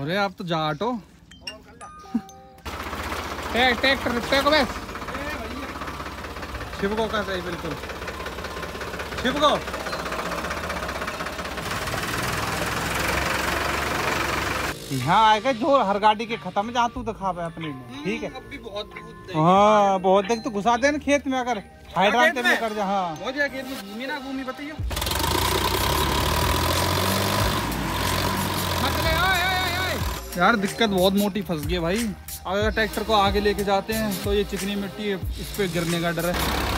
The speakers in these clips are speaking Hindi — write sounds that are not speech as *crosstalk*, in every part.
अरे आप तो जा हटो। ट्रैक्टर टेको बस। छिपको का सही बिल्कुल। छिपको यहाँ आएगा जो हर गाड़ी के खत्म जहाँ तू दिखा पाए अपने में ठीक है? अब बहुत हाँ बहुत देख तो घुसा दे ना खेत में अगर। हाइड्राल खेत में में? कर जा हाँ। हो जाए खेत में घूमी ना घूमी बताइए यार दिक्कत बहुत मोटी फंस गई है भाई। अगर ट्रैक्टर को आगे लेके जाते हैं तो ये चिकनी मिट्टी इस पर गिरने का डर है।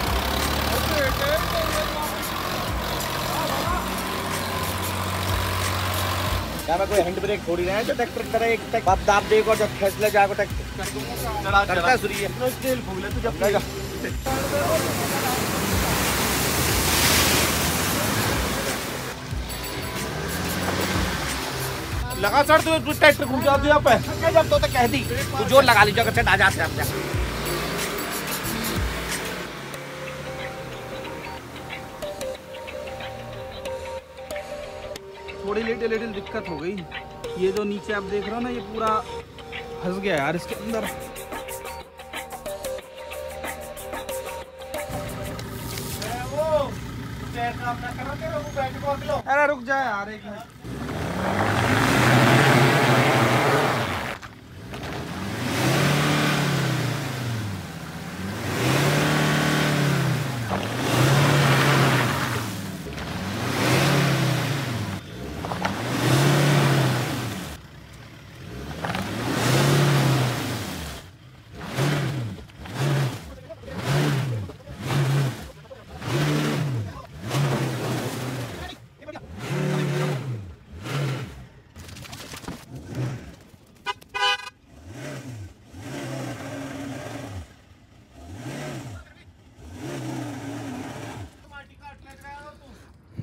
कोई हैंड ब्रेक थोड़ी रहा है जो ट्रैक्टर की तरह एक तक बाप देगा जब फैसले जाएगा ट्रैक्टर करता है है तेल तू जब *laughs* जाएगा लगा सर तू ट्रैक्टर घूम जाओ यहाँ पे। जब तो, तो कह दी। तू ज़ोर लगा लीजिए अगर आ जाते जा थोड़ी लिटिल लिटिल दिक्कत हो गई। ये जो नीचे आप देख रहे हो ना ये पूरा फंस गया यार इसके अंदर। अरे रुक जाए यार एक मिनट।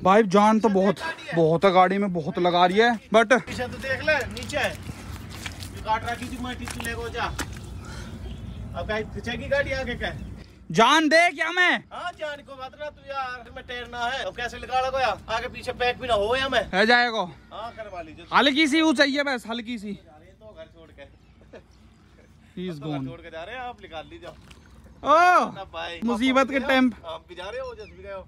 भाई जान तो बहुत बहुत है गाड़ी में बहुत लगा रही है बट तो देख ले नीचे। गाड़ी आगे जान दे क्या मैं? हाँ जान को बात ना तू यार मैं तैरना है। अब कैसे लगा लगा आगे पीछे बैक भी ना हो या मैं? है जाएगा। हाँ करवा लीजिए। हल्की सी वो चाहिए बस हल्की सी। तो घर छोड़ के। इज़ तो गोन छोड़ के जा रहे हैं आप निकाल लीजिए। ओ मुसीबत के टाइम आप भी जा रहे हो जस भी गए हो।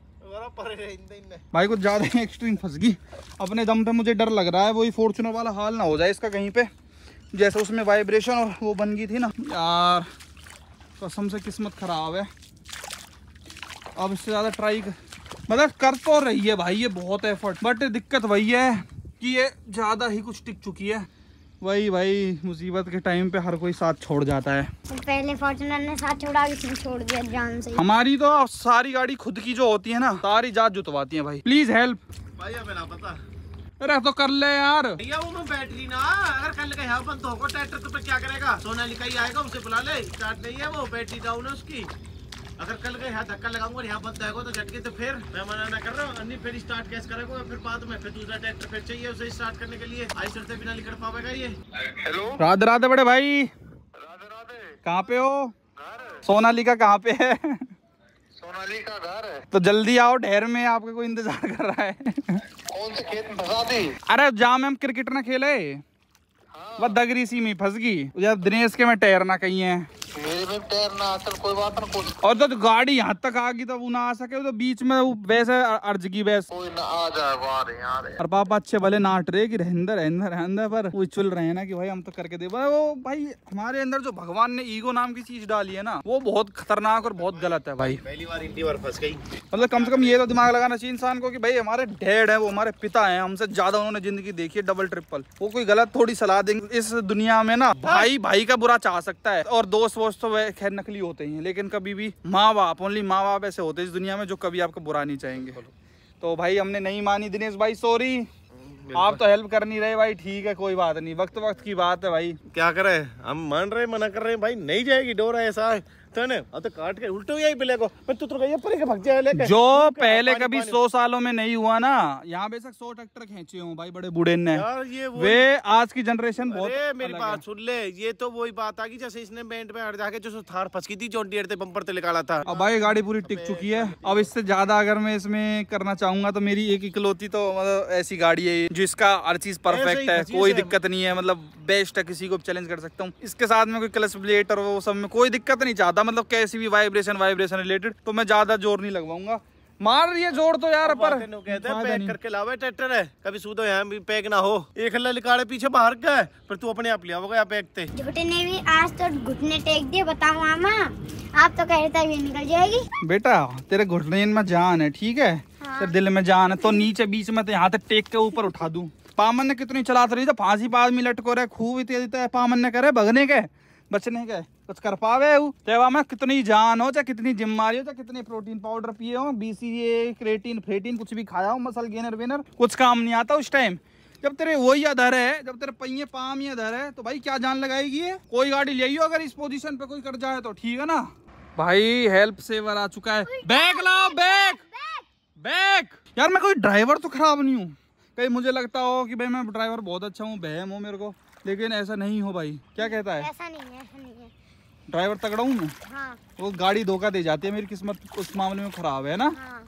भाई, कुछ ज़्यादा ही एक्सट्रीम फंस गई। अपने दम पे मुझे डर लग रहा है, वही फॉर्चुनर वाला हाल ना हो जाए इसका कहीं पे। जैसे उसमें वाइब्रेशन और वो बन गई थी ना। यार, कसम से किस्मत खराब है। अब इससे ज़्यादा ट्राई कर मतलब कर तो रही है भाई, ये बहुत एफर्ट बट दिक्कत वही है कि ये ज़्यादा ही कुछ टिक चुकी है। वही भाई मुसीबत के टाइम पे हर कोई साथ छोड़ जाता है। पहले फॉर्चुनर ने साथ छोड़ा किसी छोड़ दिया जान से। हमारी तो सारी गाड़ी खुद की जो होती है ना सारी जात जुतवाती है भाई। प्लीज़ हेल्प भाई अब ना पता। अरे तो कर ले यार। भैया वो में बैटरी ना अगर कल का यहाँ बंद होगा ट्रैक्टर तो फिर क्या करेगा? सोनालिका ही आएगा उसे बुला ले। स्टार्ट नहीं है वो बैटरी डाउन है उसकी। अगर कल का यहाँ धक्का लगाऊँगा और यहाँ बंद आएगा तो झटके तो फिर? मैं मना ना कर रहा हूँ अन्य फिर स्टार्ट कैसे करेगा फिर बाद में फिर दूसरा ट्रैक्टर फिर चाहिए उसे स्टार्ट करने के लिए। आई चलते बिना नहीं कर पाएगा ये राधे राधे बड़े भाई। कहाँ पे हो? सोनालिका कहाँ पे है? सोनाली का घर है। तो जल्दी आओ ढेर में आपका कोई इंतज़ार कर रहा है। कौन से खेत में फंसा दी? अरे जाम हम क्रिकेट ना खेले। वह दगरी सी में फंस गई। दिनेश के में टहरना कहीं है। मेरे में तैरना चल कोई बात ना कुछ और तो गाड़ी यहाँ तक आ गई तो वो ना आ सके तो बीच में वो वैसे अर्ज़ की वैस। कोई ना आ रहे हैं। और पापा अच्छे भले नाट रहे कि रहंदर रहंदर रहंदर पर वो चुल रहे हैं ना कि भाई हम तो करके दे वो भाई हमारे अंदर जो भगवान ने ईगो नाम की चीज़ डाली है ना वो बहुत खतरनाक और बहुत गलत है भाई। पहली बार इंडी बार फंस गई। मतलब कम से कम ये तो दिमाग लगाना चाहिए इंसान को कि भाई हमारे डैड है वो हमारे पिता है हमसे ज़्यादा उन्होंने ज़िंदगी देखी है डबल ट्रिपल वो कोई गलत थोड़ी सलाह देंगे। इस दुनिया में ना भाई भाई का बुरा चाह सकता है और दोस्त वोस्त तो वह खैर नकली होते ही हैं लेकिन कभी भी माँ बाप ओनली माँ बाप ऐसे होते हैं इस दुनिया में जो कभी आपको बुरा नहीं चाहेंगे। तो भाई हमने नहीं मानी दिनेश भाई सॉरी आप तो हेल्प कर नहीं रहे भाई ठीक है कोई बात नहीं वक्त वक्त की बात है भाई। क्या करे? हम मान रहे मना कर रहे हैं भाई नहीं जाएगी डोर ऐसा। है तो अब तो काट के उल्टो पिले को। मैं तू तो पर के भाग जाए लेके जो पहले कभी सौ सालों में नहीं हुआ ना यहाँ बेशक सौ ट्रैक्टर खींचे हूँ भाई बड़े बूढ़े ने। यार ये वो वे आज की जनरेशन बहुत मेरी बात सुन ले ये तो वही बात आ गई जैसे इसने बैंड में हट जाके जो थार फंसकी थी ते बम्पर ते निकाला था। अब भाई गाड़ी पूरी टिक चुकी है। अब इससे ज़्यादा अगर मैं इसमें करना चाहूँगा तो मेरी एक इकलौती तो मतलब ऐसी गाड़ी है जिसका हर चीज़ परफेक्ट है कोई दिक्कत नहीं है मतलब बेस्ट है किसी को चैलेंज कर सकता हूँ। इसके साथ में कोई क्लच प्लेट और वो सब में कोई दिक्कत नहीं चाहता मतलब कैसी भी वाइब्रेशन वाइब्रेशन रिलेटेड तो मैं ज़्यादा ज़ोर नहीं लगवाऊँगा। मार रही है ज़ोर तो यार पर कहते हैं पैक करके लावे ट्रैक्टर है। कभी सूदो यहाँ भी पैक ना हो। एक हल्ला निकाले पीछे बाहर का है पर तू अपने आप ले आओगे यहाँ पैक ते। झूठे ने भी आज तो घुटने टेक दिए बताओ मामा। आप तो कह रहे थे निकल जाएगी। बेटा तेरे घुटने में जान है ठीक है? हाँ। तेरे दिल में जान है तो नीचे बीच में तो यहाँ तक टेक के ऊपर उठा दू। पामन ने कितनी चलाते रही तो फांसी पे आदमी लटको रहे खूब तेज है पामन ने करे भगने के। बचने के। कुछ कर पावे हूँ तेवा में कितनी जान हो, चाहे कितनी जिम्मारी हो, चाहे कितने प्रोटीन पाउडर पिए हो बीसीए क्रेटीन फ्रेटीन कुछ भी खाया हो मसल गेनर वेनर कुछ काम नहीं आता उस टाइम जब तेरे वही अधर है, जब तेरे पहिए पाम ही अधर है तो भाई क्या जान लगाएगी ये? कोई गाड़ी ले आइयो, अगर इस पोजीशन पे कोई कर जाए तो ठीक है ना? भाई हेल्प सेवर आ चुका है। बैग लाओ, बैग! बैग! यार, मैं कोई ड्राइवर तो खराब नहीं हूँ। कहीं मुझे लगता हो कि भाई, मैं ड्राइवर बहुत अच्छा हूँ बहम हूँ मेरे को। लेकिन ऐसा नहीं हो भाई। क्या कहता है है? ऐसा नहीं है। ड्राइवर तगड़ा हूँ मैं? हाँ। वो गाड़ी धोखा दे जाती है मेरी किस्मत उस मामले में खराब है ना? हाँ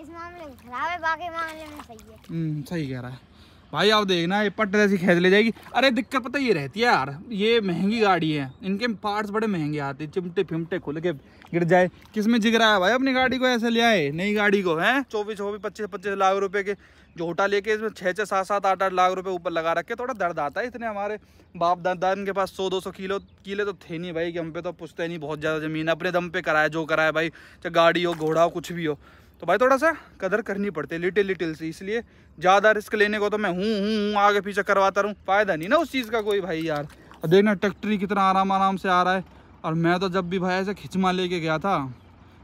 इस मामले में खराब है बाकी मामले में सही है। हम्म सही कह रहा है। भाई आप देखना ये पट ऐसी खेच ले जाएगी। अरे दिक्कत पता ये रहती है यार ये महँगी गाड़ी है इनके पार्ट्स बड़े महँगे आते हैं चिमटे फिमटे खुल के गिर जाए। किसमें जिगरा है भाई अपनी गाड़ी को ऐसे ले आए? नई गाड़ी को, है? चौबीस चौबीस, पच्चीस पच्चीस लाख रुपए के झोटा लेके इसमें छः छः सात सात, आठ आठ लाख रुपए ऊपर लगा रखे थोड़ा दर्द आता है इतने हमारे बाप दादा इनके पास सौ, दो सौ किलो, किले तो थे नहीं भाई, कि हम पे तो पुछते नहीं, बहुत ज़्यादा ज़मीन अपने दम पे कराया, जो कराया भाई, चाहे गाड़ी हो, घोड़ा हो, कुछ भी हो। तो भाई थोड़ा सा कदर करनी पड़ती है लिटिल लिटिल सी। इसलिए ज़्यादा रिस्क लेने को तो मैं हूँ हूँ हूँ, आगे पीछे करवाता रहूँ। फ़ायदा नहीं ना उस चीज़ का कोई भाई यार। देखना ट्रैक्टरी कितना आराम आराम से आ रहा है। और मैं तो जब भी भाई ऐसे खिंचमा लेके गया था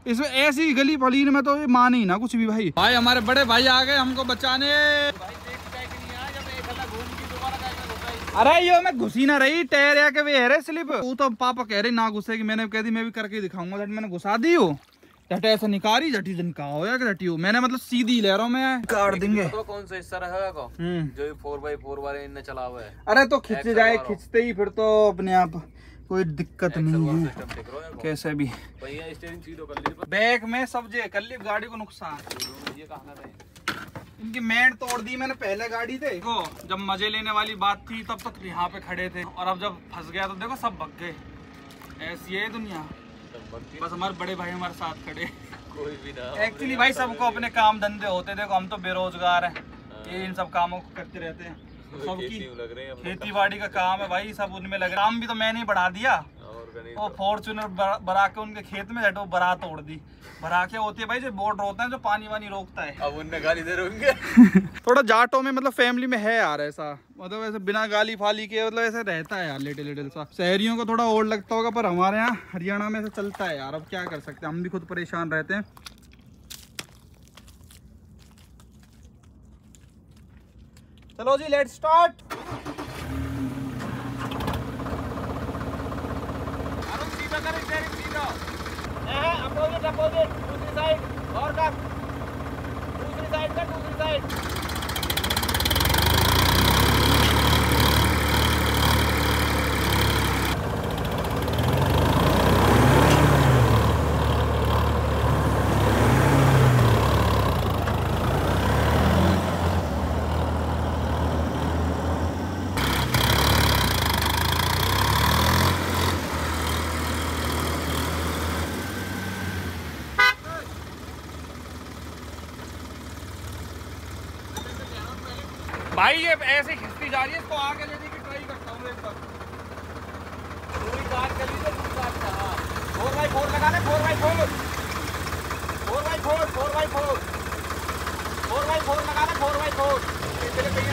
इसमें ऐसी गली फलीन में तो ये माने ही ना कुछ भी भाई। भाई हमारे बड़े भाई आ गए हमको बचाने। अरे यो मैं घुसी ना रही टायर या के वे है स्लिप। वो तो पापा कह रहे ना घुसेगी मैंने कह दी मैं भी करके दिखाऊँगा झट मैंने घुसा दी हो। झट ऐसे निकाली झटी जन का हो या झटी हो। मैंने मतलब सीधी ले रहा हूँ मैं। काट देंगे। तो कौन सा हिस्सा रहेगा को हम्म। जो फोर बाई फोर वाले इनने चला हुआ है अरे तो खिंच जाए खिंचते ही फिर तो अपने आप। कोई दिक्कत नहीं है। हो कैसे भी। बैग में सब जगह कर ली गाड़ी को नुकसान। ये इनकी मेड़ तोड़ दी मैंने पहले गाड़ी थे देखो जब मज़े लेने वाली बात थी तब तक यहाँ पे खड़े थे। और अब जब फंस गया तो देखो सब भग गए। ऐसी है दुनिया। बस हमारे बड़े भाई हमारे साथ खड़े। कोई भी ना एक्चुअली भाई सबको अपने काम धंधे होते देखो हम तो बेरोजगार हैं। ये इन सब कामों को करते रहते हैं। *laughs* सबकी खेती बाड़ी का काम है भाई सब उनमें लगे काम भी तो मैंने ही बढ़ा दिया। वो फॉर्चुनर बरा के उनके खेत में वो बरा तोड़ दी। बरा के होती है भाई जो बोट होता है जो पानी वानी रोकता है। अब उनने गाली दे रहे *laughs* थोड़ा जाटों में मतलब फैमिली में है यार ऐसा। मतलब ऐसे बिना गाली फाली के मतलब ऐसे रहता है यार लिटिल लिटिल सा। शहरियों को थोड़ा और लगता होगा पर हमारे यहाँ हरियाणा में ऐसे चलता है यार। अब क्या कर सकते हैं? हम भी खुद परेशान रहते हैं। चलो जी लेट स्टार्ट अपोजिट अपोजिट. दूसरी साइड और का दूसरी साइड का दूसरी साइड भाई, ये ऐसे खिस्ती जा रही है, इसको आगे लेने की ट्राई करता हूँ एक बार। पूरी कार चली तो पूरी कार का फोर बाई फोर लगा ले four by four. Four by four four by four. Four by four लगा ले फोर बाई फोर।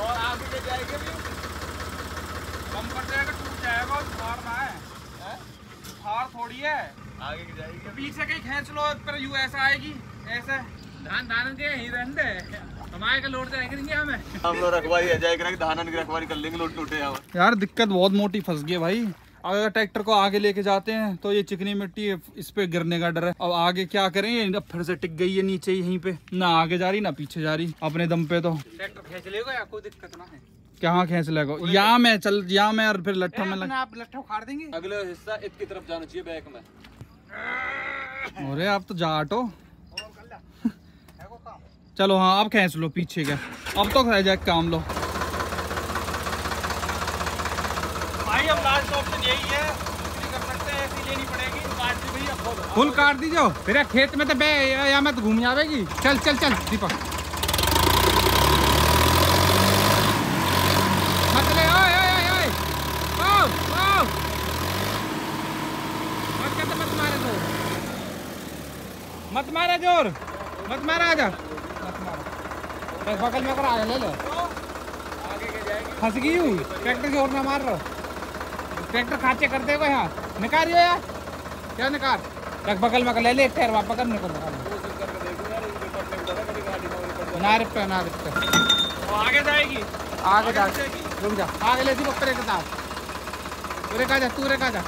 और आगे ले जाएँगे भी। बम्पर जाएगा टूट जाएगा और फाड़ ना है फाड़ थोड़ी है। आगे की जाएगी। तो पीछे कहीं खींच लो पर यू ऐसा आएगी। ऐसे। धान धान के ही रहते हमारे का लोड करेंगे हमें। हम लोग रखवाई है जाएगा धानन की रखवाई कर लेंगे लोड टूटे यार दिक्कत बहुत मोटी फंस गई भाई। अगर ट्रैक्टर को आगे लेके जाते हैं तो ये चिकनी मिट्टी इस पे गिरने का डर है। अब आगे क्या करें? ये फिर से टिक गई है नीचे ही यहीं पे। ना आगे जा रही ना पीछे जा रही अपने दम पे तो। ट्रैक्टर खींच लेगा या कोई दिक्कत ना है? कहाँ खींच लेगा? यहाँ मैं चल यहाँ मैं और फिर लट्ठा में लग आप लट्ठा उखाड़ देंगे। अगले हिस्सा इसकी तरफ़ जाना चाहिए बैक में। अरे आप तो जा हटो चलो हाँ अब खींच लो पीछे का। अब तो रह जाए काम लो भाई अब लास्ट ऑप्शन यही है नहीं कर सकते ऐसी लेनी पड़ेगी तो काट दी भैया बहुत फुल काट दीजो तेरा खेत में तो बे या मैं तो घूम जावेगी। चल चल चल, दीपक। मत मत मारे तो। मत ज़ोर। मत मारा आजा। मत मारा। बगल में कर आजा ले ले। फंस गई हूँ। ट्रैक्टर ज़ोर ना मार रहा ट्रैक्टर खाचे करते हो यहाँ। निकाल रही हो यार। क्या निकाल? रख बगल में ले ले टायर वापस कर निकल ना रिप पे ना पे आगे जाएगी। आगे जा रुक जा। आगे ले दी बकरे के साथ। तूरे का जा तूरे का जा।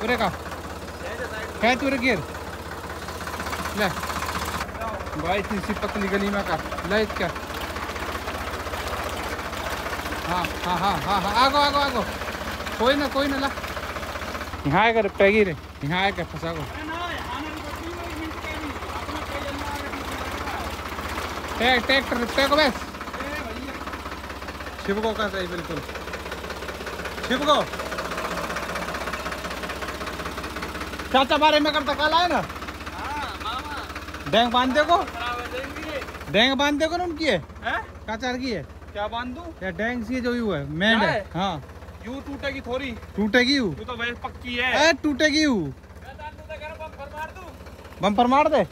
तूरे का। है तूरे गिर ले। भाई इतनी सी पतली गली में कर ले इसका। हाँ हाँ हाँ हाँ हाँ आगो आगो आगो। कोई ना कोई ना ला। यहाँ आएगा पैगी रे। यहाँ आएगा फंसा को ट्रैक्टर टैग बस शिवको का सही बिल्कुल शिवको चाचा बारे में करता कल आए ना डेंग बाँध दे को डेंग बाँध दे को ना उनकी है काचार की है क्या बाँध दूँ डेंग सी जो यू है मैंड क्या है है? यू टूटेगी थोड़ी। टूटेगी यू? तू तो वैसे पक्की है। ए टूटेगी यू। बम्पर मार दे।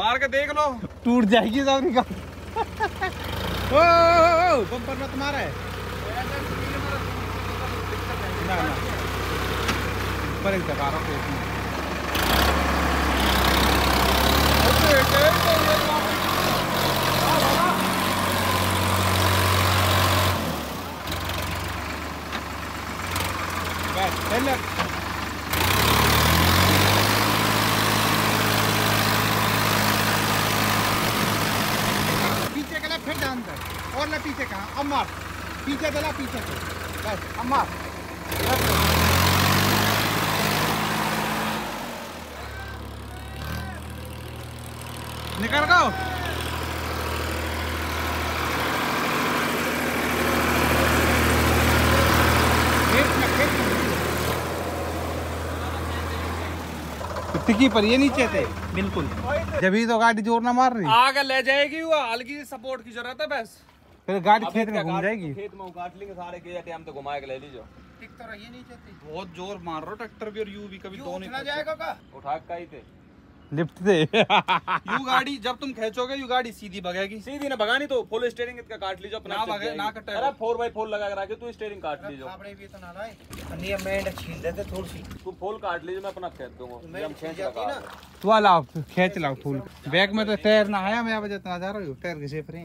मार के देख लो। टूट जाएगी सब निकाल। ओ, ओ, ओ, ओ, बम्पर मत मारा है। ना ना। पर एक दबा रहा हूँ बस चल पीछे के लिए फिर डाल दे और ना पीछे कहा अब मार पीछे चला पीछे से बस अब मार निकल गो खेत में खेत में टिकी पर ये नीचे थे। बिल्कुल। जब ही तो गाड़ी ज़ोर ना मार रही। आगे ले जाएगी वो हल्की सपोर्ट की ज़रूरत है बस। फिर गाड़ी खेत में घूम जाएगी। खेत में काट लेंगे सारे के टाइम तो घुमा के ले लीजिए। टिक तो रही नीचे थी। बहुत ज़ोर मार रहा ट्रैक्टर भी और यू भी कभी दो नहीं जाएगा का? उठा के ही थे। लिफ्ट से। *laughs* यू गाड़ी जब तुम खेचोगे यू गाड़ी सीधी भगेगी। सीधी ना भगानी तो फुल स्टेयरिंग इसका काट लीजिए अपना ना भगे- ना कटे। अरे फोर बाई फोर लगा के रखे तू स्टेयरिंग काट लीजिए। आपने भी तो ना लाए नहीं मैं छील देते थोड़ी सी। तू फुल काट लीजिए मैं अपना खेत दूँगा। हम खेत लगा हैं। तू लाओ खींच लाओ फूल बैग में तो टायर ना आया मैं वजह इतना जा रहा हूँ टायर फ्री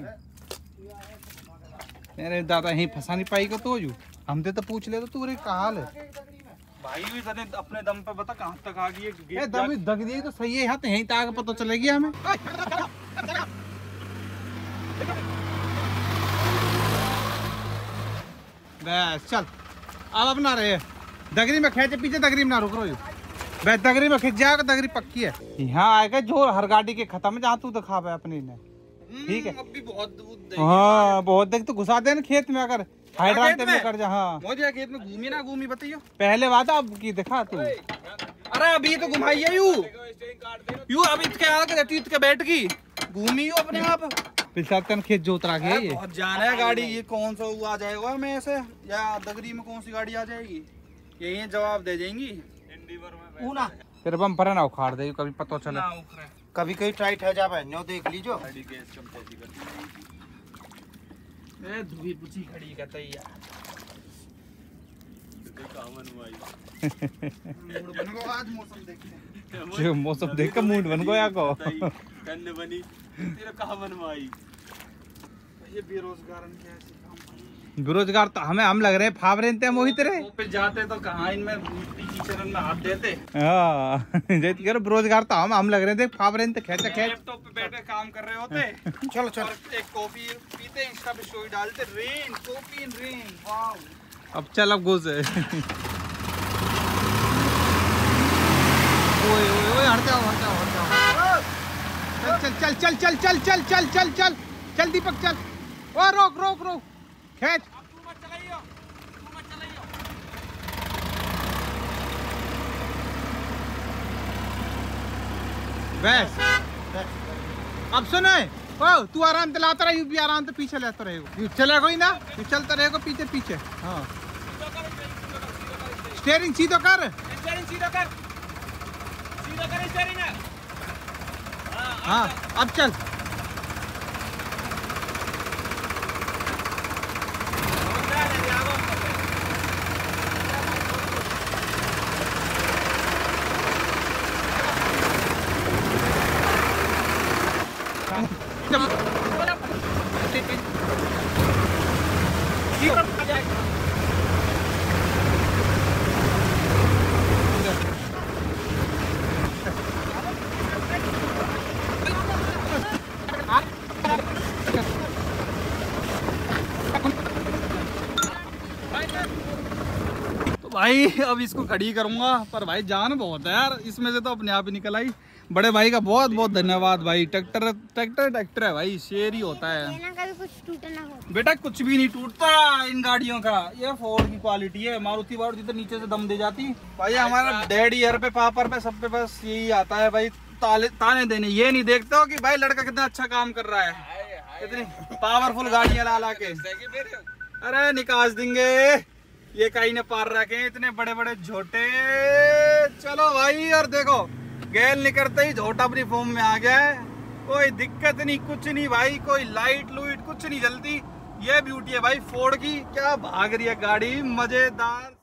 मेरे दादा यहीं फंसा नहीं पाई को तो यू। हमसे तो पूछ ले तो तू रे कहा है? भाई भी तने अपने दम पे बता कहाँ तक आ गई है? दम दग दी तो सही है यहाँ तो यहीं तक पता चलेगी हमें। बस चल। अब अपना रहे। दगरी में खेचे पीछे दगरी में ना रुक रही बस दगरी में खिंच जाएगा दगरी पक्की है। यहाँ आएगा जो हर गाड़ी के खत्म है जहाँ तू दिखा अपनी ने। ठीक है। अब भी बहुत दूध दे हाँ बहुत देख तो घुसा दे ना खेत में अगर। हाइड्राल खेत में? में? कर जा हाँ। मुझे खेत में घूमी ना घूमी बताइयो। पहले बात अब की दिखा तू। अरे अभी तो घुमाइए यू। यू अभी इसके आगे जाती इसके बैठ की। घूमी यू अपने आप। पिछला तन खेत जोत रहा है। ये बहुत जान है गाड़ी ये कौन सा वो आ जाएगा मैं ऐसे? या दगरी में कौन सी गाड़ी आ जाएगी? यही जवाब दे जाएँगी तेरे बम पर ना उखाड़ दे कभी पता चले। कभी कभी टाइट है जा देख लीजो। धुई खड़ी कहते यार मूड बन गया आज मौसम मौसम देख कर मूड बन गया को। कन्न बनी तेरा कहा बनवाई? ये बेरोजगार क्या। बेरोजगार तो हमें हम लग रहे हैं फावरे हैं मोहित रे पे जाते तो कहाँ इनमें में हाथ देते हाँ बेरोजगार तो हम हम लग रहे थे फावरे हैं तो खेचा खेच लैपटॉप पे बैठे काम कर रहे होते चलो चलो एक कॉफ़ी पीते इंस्टा पे स्टोरी डालते रेन कॉफ़ी इन रेन अब चल अब घुस ओए ओए ओए हट जाओ हट जाओ हट जाओ चल चल चल चल चल चल चल चल चल चल दीपक चल ओ रोक रोक रोक खेच बस। अब सुने, ओ, तू आराम से लाता रहे, यू भी आराम से पीछे लेता रहेगा यू चला कोई ना? यू चलता रहेगा पीछे पीछे। हाँ। स्टेयरिंग सीधो कर। स्टेयरिंग सीधो कर सीधो कर स्टेयरिंग हाँ अब चल तो भाई, अब इसको खड़ी करूँगा, पर भाई जान बहुत है यार, इसमें से तो अपने आप ही निकल आई। बड़े भाई का बहुत बहुत धन्यवाद भाई। ट्रैक्टर ट्रैक्टर ट्रैक्टर है भाई शेर ही होता है। कुछ हो। बेटा कुछ भी नहीं टूटता इन गाड़ियों का। ये फोर्ड की क्वालिटी है। मारुति वारुति तो नीचे से दम दे जाती। भाई हमारा डैडी यार पे पापर पे सब पे बस यही आता है भाई। ताले ताने देने। ये नहीं देखते हो कि भाई लड़का कितना अच्छा काम कर रहा है। इतनी पावरफुल गाड़ियाँ ला ला के अरे निकास देंगे। ये कहीं ने पार रखे। इतने बड़े बड़े झोटे। चलो भाई और देखो। गैल निकलते ही झोटा अपनी फॉर्म में आ गया है। कोई दिक्कत नहीं, कुछ नहीं भाई, कोई लाइट लुइट कुछ नहीं जलती ये ब्यूटी है भाई फोर्ड की। क्या भाग रही है गाड़ी? मज़ेदार।